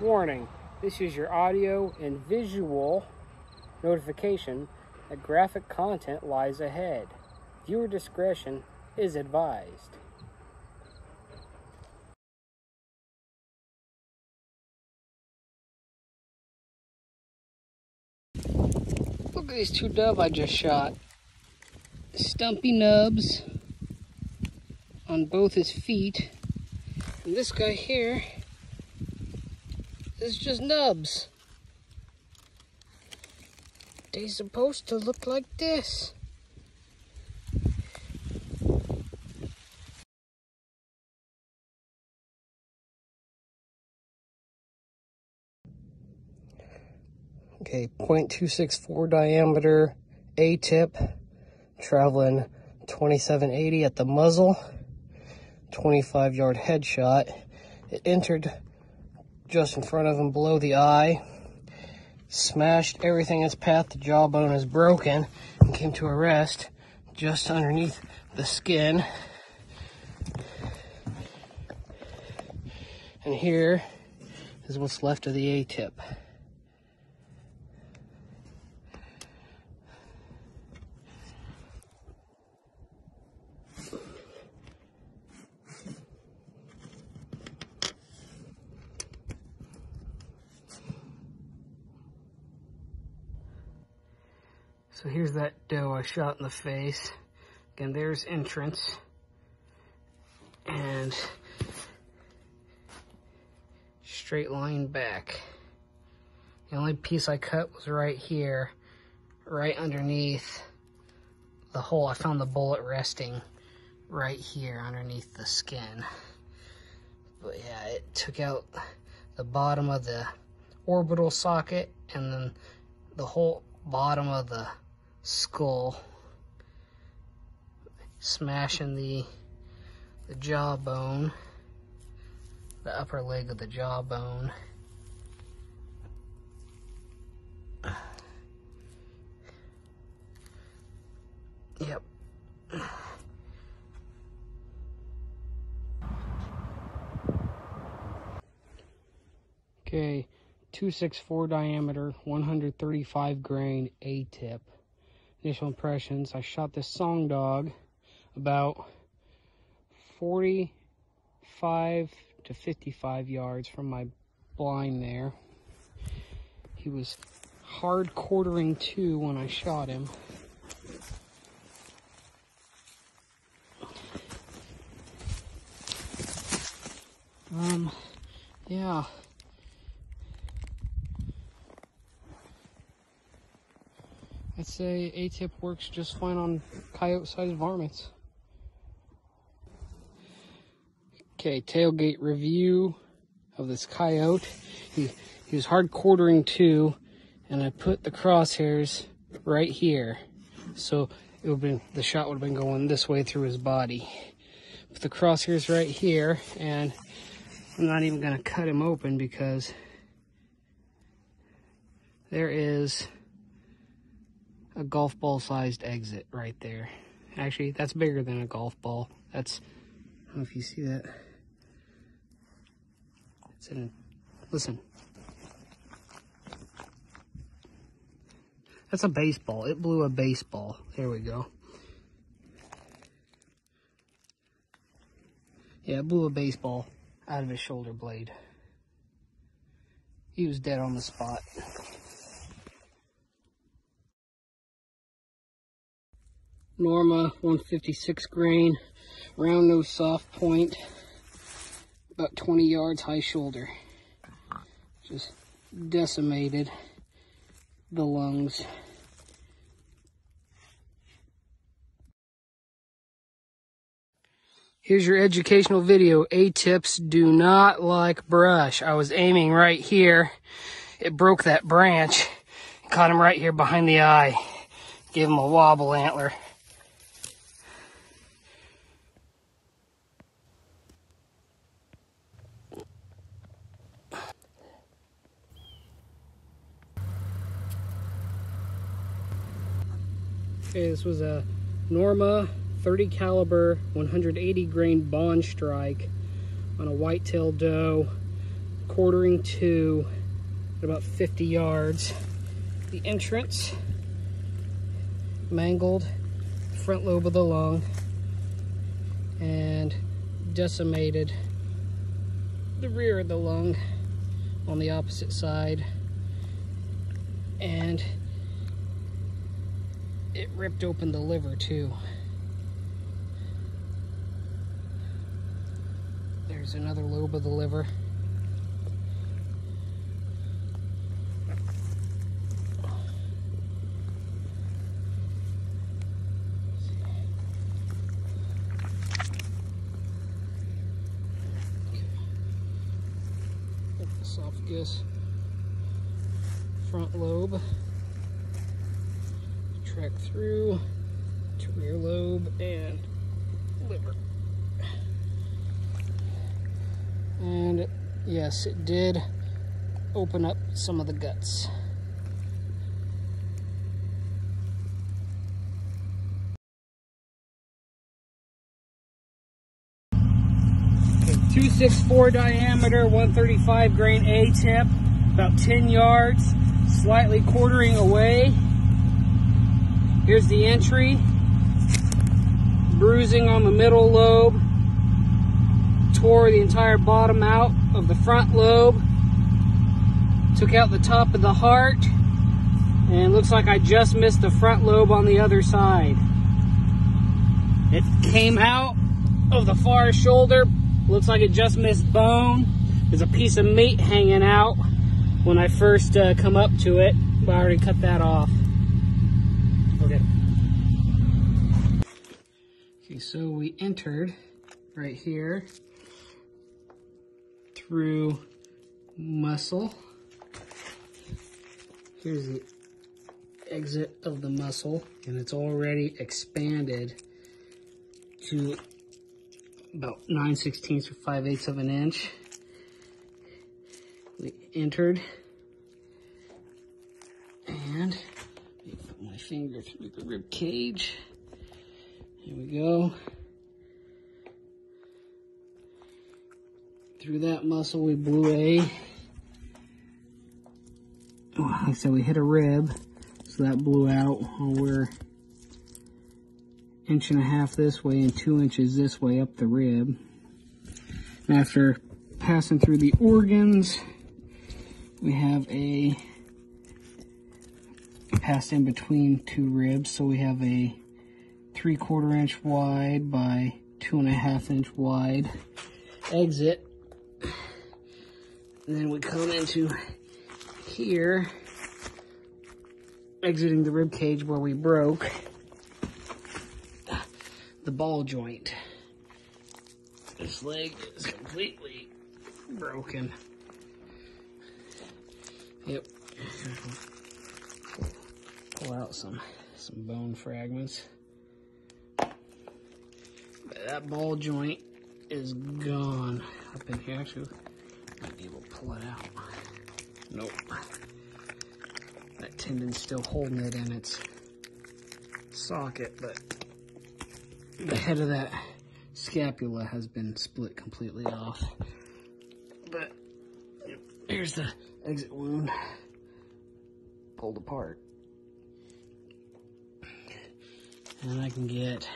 Warning, this is your audio and visual notification that graphic content lies ahead. Viewer discretion is advised. Look at these two dove I just shot. Stumpy nubs on both his feet. And this guy here is just nubs. They're supposed to look like this. Okay, 0.264 diameter A-tip, traveling 2780 at the muzzle, 25 yard headshot. It entered just in front of him below the eye, smashed everything in its path. The jawbone is broken and came to a rest just underneath the skin. And here is what's left of the A-tip. So here's that doe I shot in the face. Again, there's entrance. And straight line back. The only piece I cut was right here, right underneath the hole. I found the bullet resting right here underneath the skin. But yeah, it took out the bottom of the orbital socket and then the whole bottom of the skull, smashing the, the jawbone, the upper leg of the jawbone. Yep. Okay, 264 diameter, 135 grain A-tip initial impressions. I shot this song dog about 45 to 55 yards from my blind there. He was hard quartering to when I shot him. Um, yeah. I'd say A-tip works just fine on coyote-sized varmints. Okay, tailgate review of this coyote. He, he was hard quartering to, and I put the crosshairs right here. So it would been the shot would have been going this way through his body. Put the crosshairs right here, and I'm not even gonna cut him open because there is a golf ball sized exit right there. Actually, that's bigger than a golf ball. That's, I don't know if you see that. It's in, listen. That's a baseball. It blew a baseball. There we go. Yeah, it blew a baseball out of his shoulder blade. He was dead on the spot. Norma 156 grain, round nose soft point, about 20 yards high shoulder. Just decimated the lungs. Here's your educational video. A-tips do not like brush. I was aiming right here. It broke that branch. Caught him right here behind the eye. Gave him a wobble antler. Okay, this was a Norma 30 caliber 180 grain Bondstrike on a whitetail doe quartering to about 50 yards. The entrance, mangled, front lobe of the lung, and decimated the rear of the lung on the opposite side. And it ripped open the liver too. There's another lobe of the liver. Esophagus, front lobe, track through to rear lobe and liver. And yes, it did open up some of the guts. Okay, 264 diameter, 135 grain A tip, about 10 yards, slightly quartering away. Here's the entry, bruising on the middle lobe, tore the entire bottom out of the front lobe, took out the top of the heart, and looks like I just missed the front lobe on the other side. It came out of the far shoulder, looks like it just missed bone. There's a piece of meat hanging out when I first uh, come up to it, but I already cut that off. Okay. Okay, so we entered right here through muscle. Here's the exit of the muscle, and it's already expanded to about 9 sixteenths or 5 eighths of an inch. We entered, and my finger through the rib cage. Here we go. Through that muscle, we blew a, oh, like I said, we hit a rib, so that blew out. We're inch and a half this way and two inches this way up the rib. And after passing through the organs, we have a passed in between two ribs, so we have a three quarter inch wide by two and a half inch wide exit and then we come into here, exiting the rib cage where we broke the ball joint. This leg is completely broken. Yep. Pull out some some bone fragments. But that ball joint is gone up in here. Actually, might be able to pull it out. Nope. That tendon's still holding it in its socket, but the head of that scapula has been split completely off. But here's the exit wound pulled apart. And I can get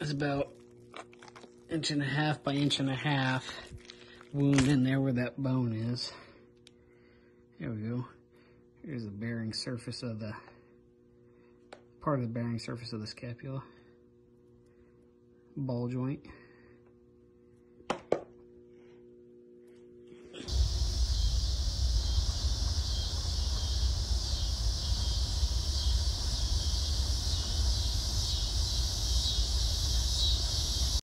it's about inch and a half by inch and a half wound in there where that bone is. There we go. Here's the bearing surface of the, part of the bearing surface of the scapula. Ball joint.